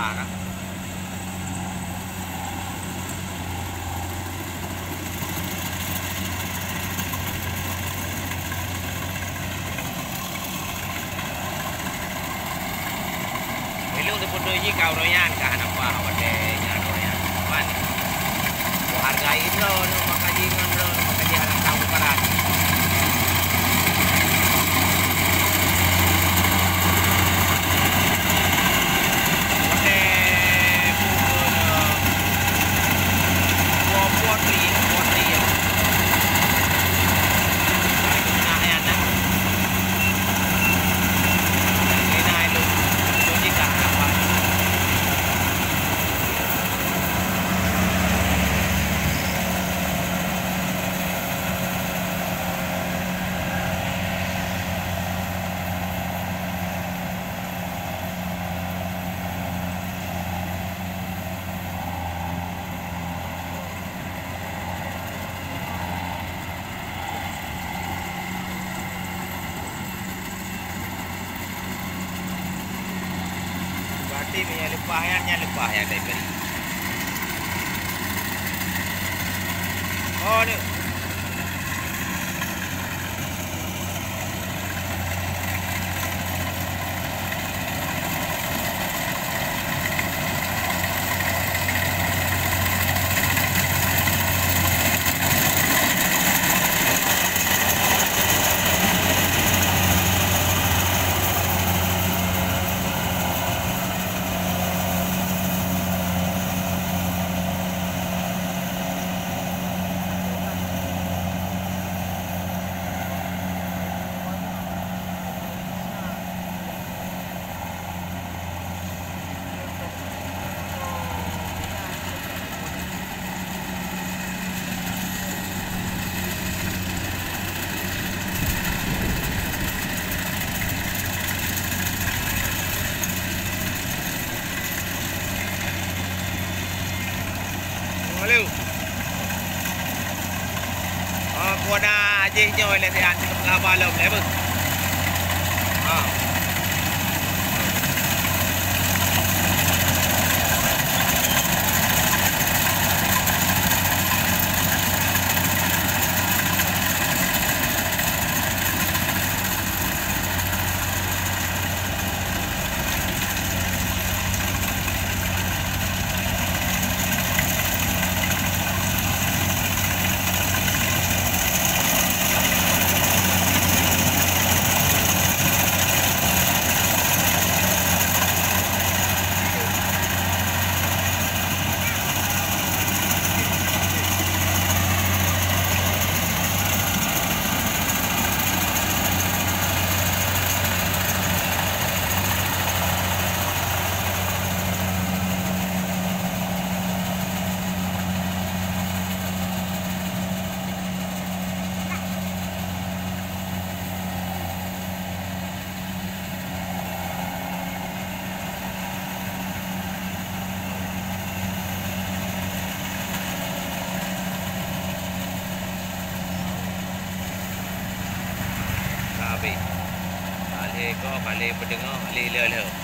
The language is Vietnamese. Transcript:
hòa đó Belum tu kau royan kahana apa awak deh jangan royan. Kan? Kau hargai bro, no tim ya lipah ya nya lipah ya tadi. Oh, ni lưu Oh, cô đã dễ nhồi lên thì ăn thì cũng là ba lồng đấy bực habis. Alih kau, balik berdengar, balik leluh.